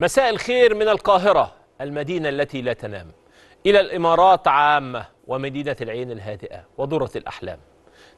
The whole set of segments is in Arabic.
مساء الخير من القاهرة المدينة التي لا تنام. إلى الإمارات عامة ومدينة العين الهادئة وذرة الأحلام.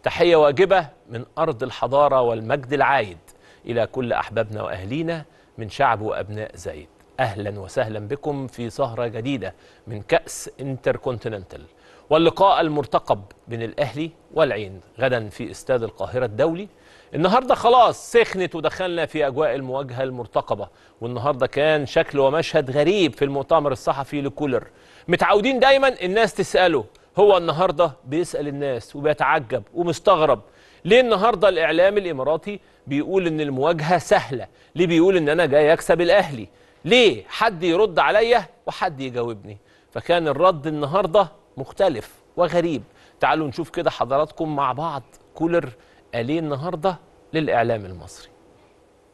تحية واجبة من أرض الحضارة والمجد العايد إلى كل أحبابنا وأهلينا من شعب وأبناء زايد. أهلا وسهلا بكم في سهرة جديدة من كأس إنتركونتيننتال. واللقاء المرتقب بين الأهلي والعين غدا في استاد القاهرة الدولي. النهارده خلاص سخنت ودخلنا في أجواء المواجهة المرتقبة. والنهاردة كان شكل ومشهد غريب في المؤتمر الصحفي لكولر. متعودين دايما الناس تسأله هو النهارده بيسأل الناس وبيتعجب ومستغرب. ليه النهارده الإعلام الإماراتي بيقول إن المواجهة سهلة؟ ليه بيقول إن أنا جاي أكسب الأهلي؟ ليه حد يرد عليا وحد يجاوبني؟ فكان الرد النهارده مختلف وغريب. تعالوا نشوف كده حضراتكم مع بعض كولر قال إيه النهارده للإعلام المصري.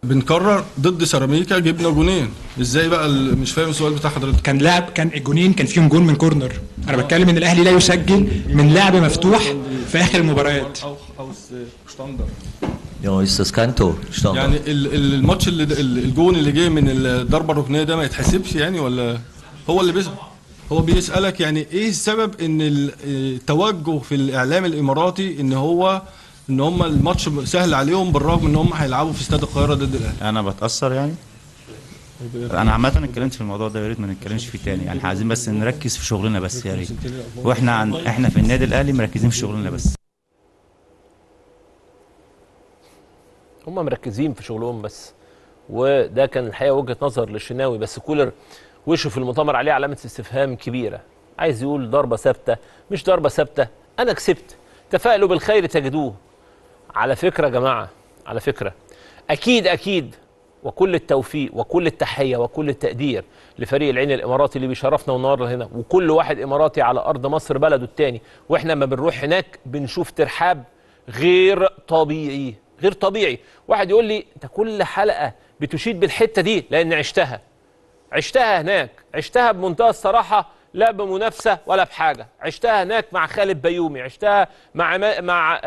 بنكرر ضد سيراميكا جبنا جونين. إزاي بقى مش فاهم السؤال بتاع حضرتك. كان لاعب كان الجونين كان فيهم جون من كورنر. أنا بتكلم إن الأهلي لا يسجل من لعب مفتوح في آخر المباريات. Ja, ist das? Standard. يعني ال- ال- الماتش اللي ال- الجون اللي جاي من الضربه الركنية ده ما يتحسبش يعني ولا هو اللي بيسأل هو بيسألك يعني إيه السبب إن ال- التوجه في الإعلام الإماراتي إن هو إن هم الماتش سهل عليهم بالرغم إن هم هيلعبوا في استاد القاهرة ضد الأهلي؟ أنا بتأثر يعني؟ أنا عامة اتكلمت في الموضوع ده يا ريت ما نتكلمش فيه تاني. يعني عايزين بس نركز في شغلنا بس يا ريت. وإحنا عن إحنا في النادي الأهلي مركزين في شغلنا بس. هم مركزين في شغلهم بس. وده كان الحقيقة وجهة نظر للشناوي. بس كولر وشه في المؤتمر عليه علامة استفهام كبيرة. عايز يقول ضربة ثابتة مش ضربة ثابتة. أنا كسبت. تفائلوا بالخير تجدوه. على فكرة يا جماعة على فكرة. أكيد أكيد. وكل التوفيق وكل التحية وكل التقدير لفريق العين الإماراتي اللي بيشرفنا والنهارده هنا وكل واحد إماراتي على أرض مصر بلده التاني. وإحنا لما بنروح هناك بنشوف ترحاب غير طبيعي غير طبيعي. واحد يقول لي أنت كل حلقة بتشيد بالحتة دي لأن عشتها. عشتها هناك. عشتها بمنتهى الصراحة لا بمنافسة ولا بحاجة. عشتها هناك مع خالد بيومي عشتها مع مع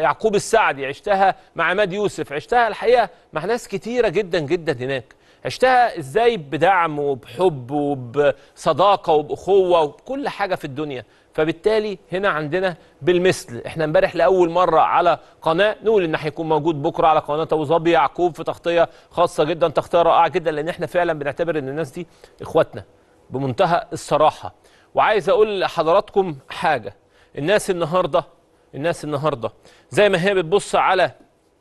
يعقوب السعدي عشتها مع عماد يوسف عشتها الحقيقة مع ناس كتيرة جدا جدا هناك. عشتها إزاي بدعم وبحب وبصداقة وبأخوة وبكل حاجة في الدنيا. فبالتالي هنا عندنا بالمثل. إحنا امبارح لأول مرة على قناة نقول إن هيكون موجود بكرة على قناة أبو ظبي. يعقوب في تغطية خاصة جدا تغطية رائعة جدا لأن إحنا فعلا بنعتبر إن الناس دي إخواتنا بمنتهى الصراحة. وعايز أقول لحضراتكم حاجة. الناس النهارده الناس النهارده زي ما هي بتبص على ال-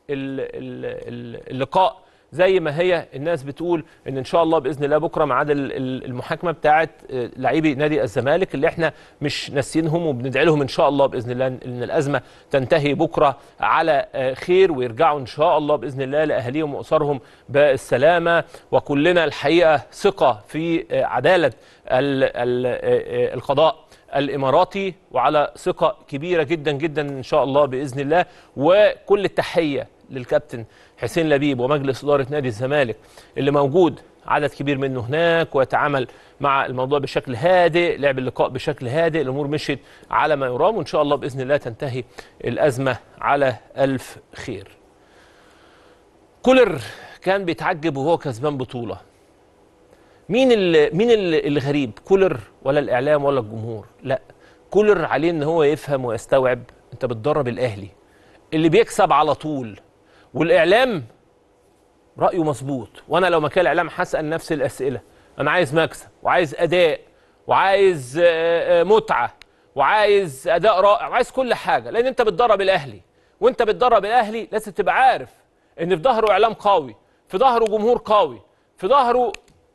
ال- ال- اللقاء زي ما هي الناس بتقول إن إن شاء الله بإذن الله بكرة ميعاد ال- ال- المحاكمة بتاعه آه، لاعبي نادي الزمالك اللي إحنا مش ناسينهم وبندعي لهم إن شاء الله بإذن الله إن الأزمة تنتهي بكرة على آه، خير ويرجعوا إن شاء الله بإذن الله لأهاليهم وأسرهم بالسلامة. وكلنا الحقيقة ثقة في آه، عدالة ال- ال- القضاء الإماراتي وعلى ثقة كبيرة جدا جدا إن شاء الله بإذن الله. وكل التحية للكابتن حسين لبيب ومجلس إدارة نادي الزمالك اللي موجود عدد كبير منه هناك ويتعامل مع الموضوع بشكل هادئ لعب اللقاء بشكل هادئ الأمور مشيت على ما يرام وإن شاء الله بإذن الله تنتهي الأزمة على ألف خير. كولر كان بيتعجب وهو كسبان بطولة. مين اللي مين اللي كولر ولا الإعلام ولا الجمهور؟ لا كولر عليه إن هو يفهم ويستوعب. أنت بتدرب الأهلي. اللي بيكسب على طول والإعلام رأيه مظبوط. وأنا لو مكان الإعلام هسأل نفس الأسئلة. أنا عايز مكسب وعايز أداء وعايز آه، آه، متعة وعايز أداء رائع وعايز كل حاجة. لأن أنت بتدرب الأهلي. وأنت بتدرب الأهلي لازم تبقى عارف إن في ظهره إعلام قوي في ظهره جمهور قوي في ظهره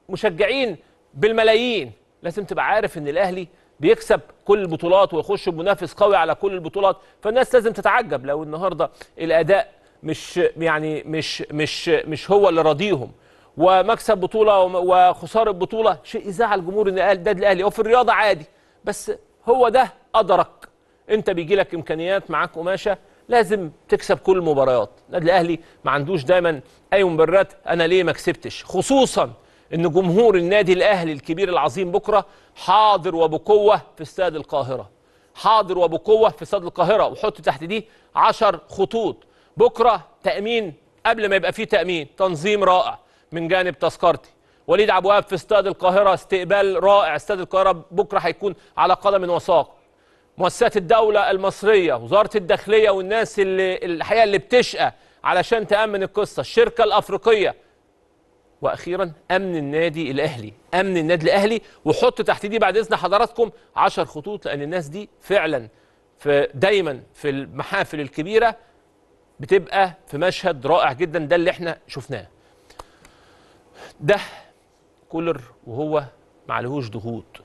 مشجعين بالملايين. لازم تبقى عارف إن الأهلي بيكسب كل البطولات ويخش بمنافس قوي على كل البطولات. فالناس لازم تتعجب لو النهارده الأداء مش يعني مش مش مش هو اللي راضيهم. ومكسب بطولة وخسارة بطولة شيء يزعل جمهور إن النادي الأهلي. هو في الرياضة عادي بس هو ده أدرك. أنت بيجي لك إمكانيات معاك قماشة لازم تكسب كل المباريات. النادي الأهلي ما عندوش دايما أي مبررات. أنا ليه ما كسبتش؟ خصوصا إن جمهور النادي الأهلي الكبير العظيم بكرة حاضر وبقوة في استاد القاهرة. حاضر وبقوة في استاد القاهرة. وحط تحت دي عشر خطوط. بكرة تأمين قبل ما يبقى فيه تأمين تنظيم رائع من جانب تذكرتي. وليد عبد الوهاب في استاد القاهرة استقبال رائع استاد القاهرة بكرة هيكون على قدم وساق. مؤسسات الدولة المصرية وزارة الداخلية والناس اللي الحقيقة اللي بتشقى علشان تأمن القصة. الشركة الأفريقية. وأخيرا أمن النادي الأهلي. أمن النادي الأهلي وحط تحت دي بعد إذن حضراتكم 10 خطوط لأن الناس دي فعلا في دايما في المحافل الكبيرة بتبقى في مشهد رائع جدا ده اللي إحنا شفناه. ده كولر وهو معلهوش ضغوط.